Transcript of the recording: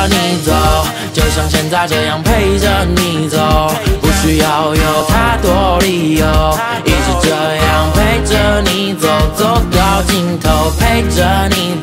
着你走，就像现在这样陪着你走，不需要有太多理由，一直这样陪着你走，走到尽头陪着你。